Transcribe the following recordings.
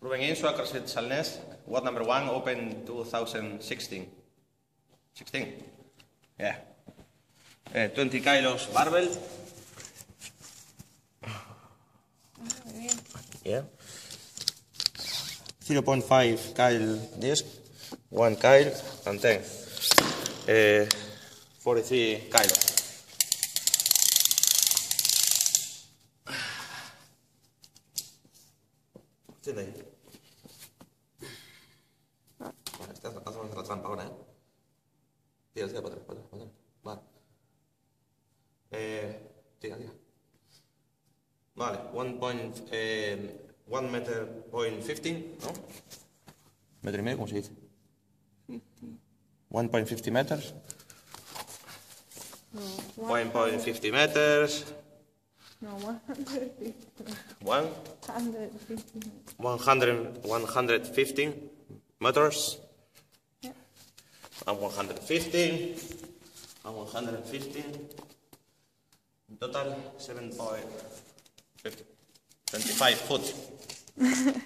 Ruben Insua, CrossFit Salnes, World number one, Open 2016. 16? Yeah. Eh, 20 kilos barbell. Muy bien. Yeah. 0.5 kyle disc, 1 kyle, and 10. Eh, 43 kilos. Tiene Vale, 1 point, eh, 1 meter point 15, ¿no? Metro y medio, ¿cómo se dice? 1.50 meters. No, 1.50 meters. no, 150. 1, 150. 100, 115 meters. Yeah. And 115. And 115. In total, 7.50. 25 foot.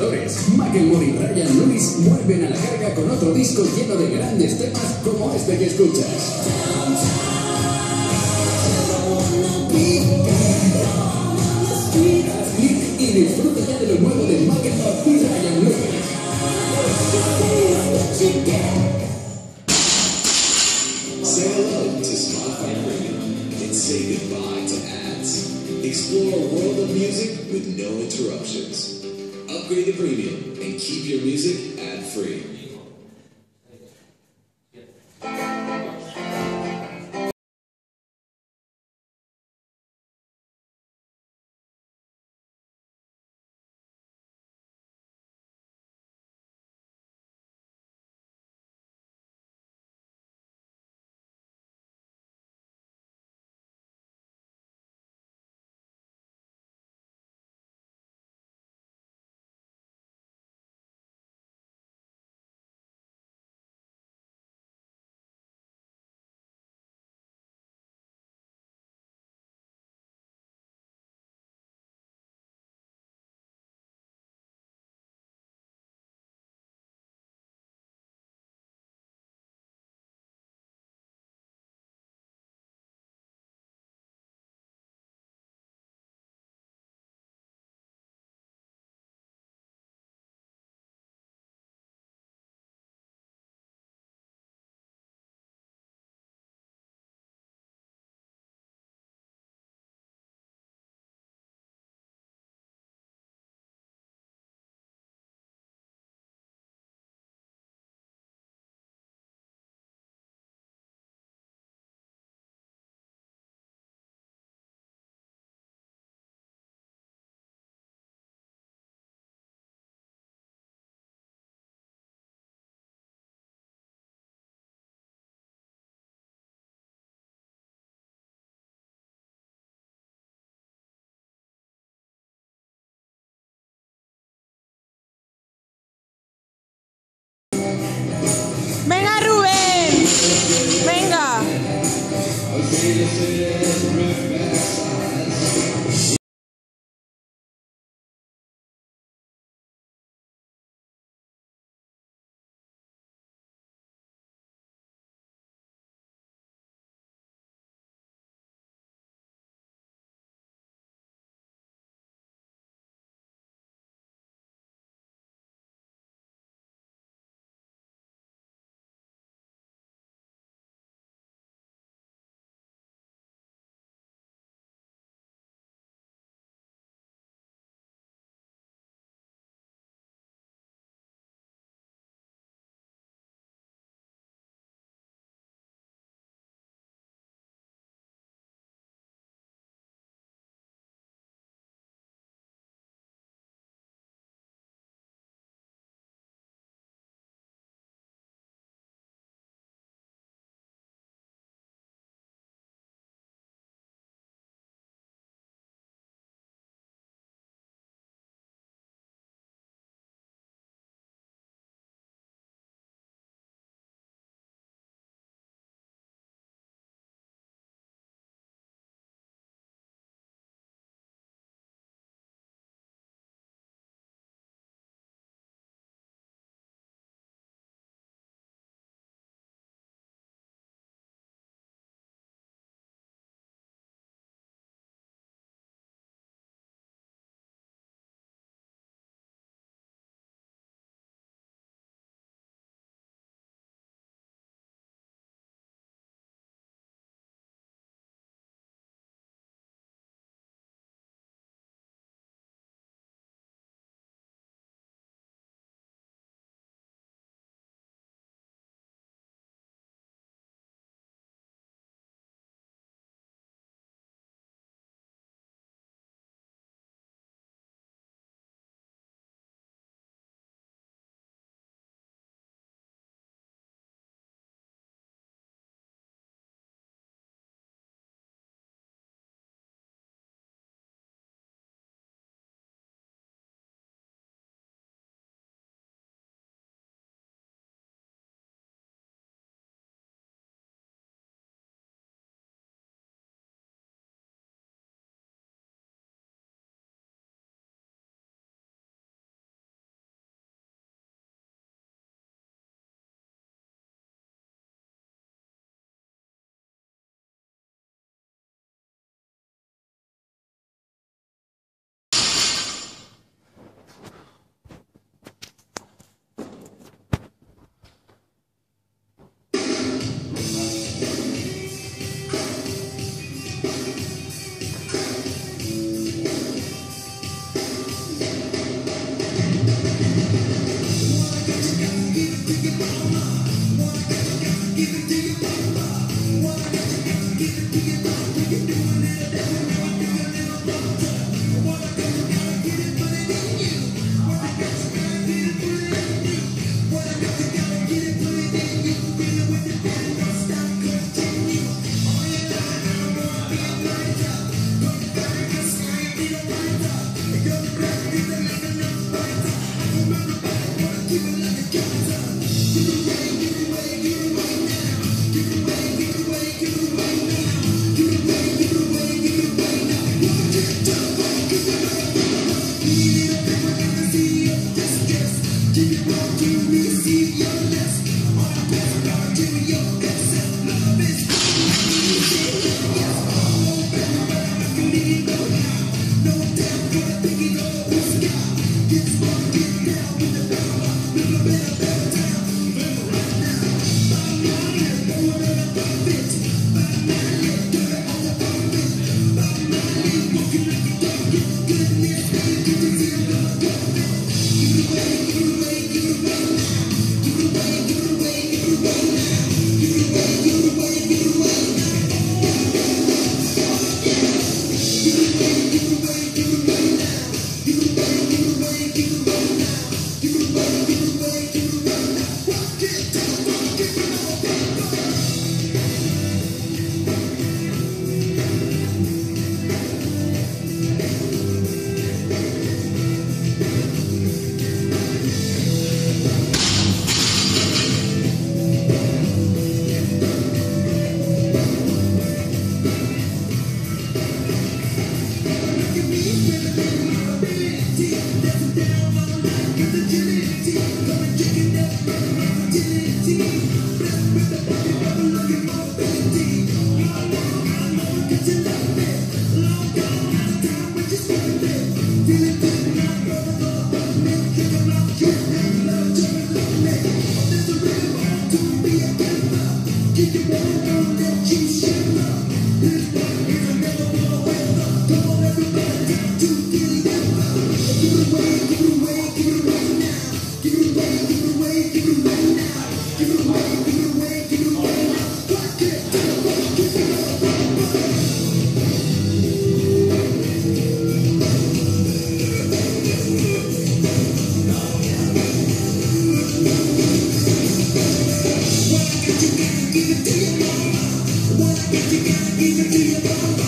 creadores, Macklemore y Ryan Lewis vuelven a la carga con otro disco lleno de grandes temas como este que escuchas. Upgrade to premium and keep your music Venga,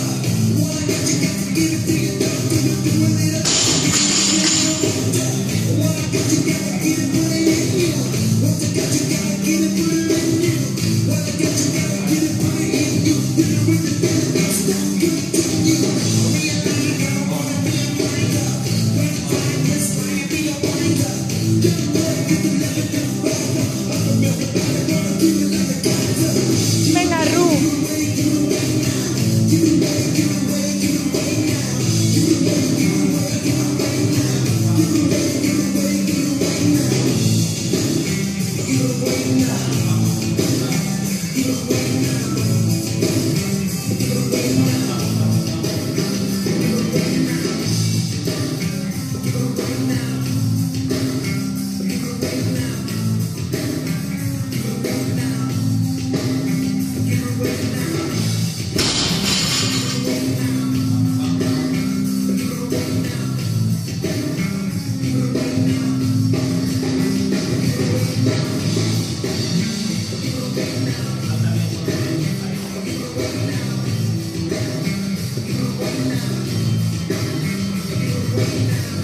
Amém.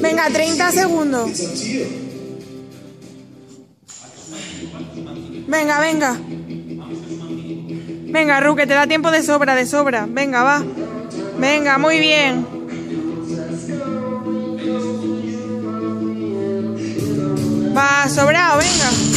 Venga, 30 segundos. Venga, venga. Venga, Ru, que te da tiempo de sobra, de sobra. Venga, va. Venga, muy bien. Va, sobrado, venga.